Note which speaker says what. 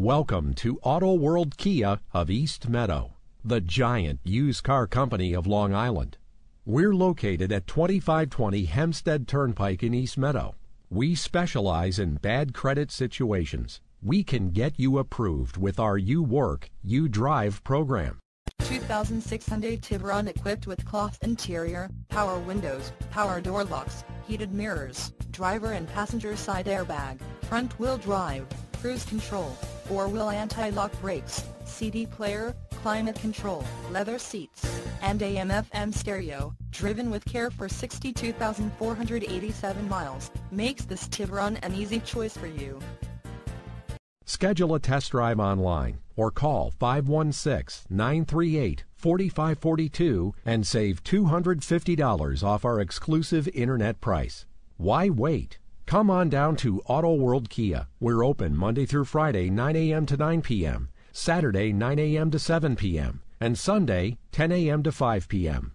Speaker 1: Welcome to Auto World Kia of East Meadow, the giant used car company of Long Island. We're located at 2520 Hempstead Turnpike in East Meadow. We specialize in bad credit situations. We can get you approved with our You Work, You Drive program.
Speaker 2: 2006 Hyundai Tiburon equipped with cloth interior, power windows, power door locks, heated mirrors, driver and passenger side airbag, front wheel drive, cruise control, four-wheel anti-lock brakes, CD player, climate control, leather seats, and AM-FM stereo, driven with care for 62,487 miles, makes this Tiburon an easy choice for you.
Speaker 1: Schedule a test drive online or call 516 938 4542 and save $250 off our exclusive internet price. Why wait? Come on down to Auto World Kia. We're open Monday through Friday 9 a.m. to 9 p.m., Saturday 9 a.m. to 7 p.m., and Sunday 10 a.m. to 5 p.m.